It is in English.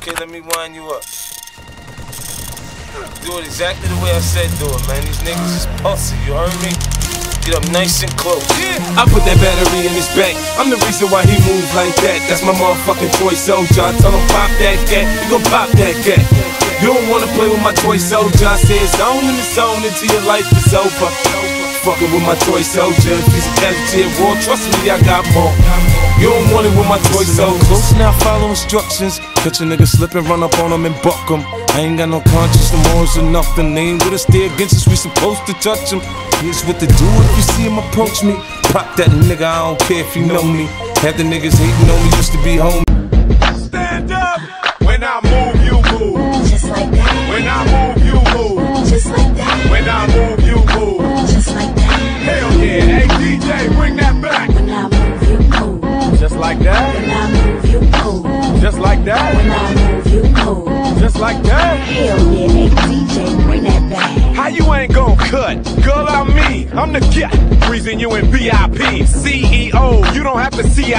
Okay, let me wind you up. Do it exactly the way I said do it, man. These niggas is pussy, you heard me? Get up nice and close. I put that battery in his back. I'm the reason why he moves like that. That's my motherfucking toy soldier. Tell him pop that cat, he gon' pop that cat. You don't wanna play with my toy soldier. I say it's on in the zone until your life is over. Fucking with my toy soldier. If he's a casualty at war, trust me, I got more. You don't want it with my toy soldier. Close now, follow instructions. Catch a nigga slip and run up on him and buck him. I ain't got no conscience, no morals or nothing. They ain't with us, stay against us, we supposed to touch him. Here's what to do if you see him approach me. Pop that nigga, I don't care if you know me. Have the niggas hating on me, used to be home. Stand up. When I move, you move. Just like that, When I move. Like that. When I move, you move. Just like that. When. I move, you move. Just like that. Hell yeah, hey DJ, bring that back. How you ain't gon' cut? Girl, I'm me. I'm the guy. Freezing you in VIP. CEO. You don't have to see I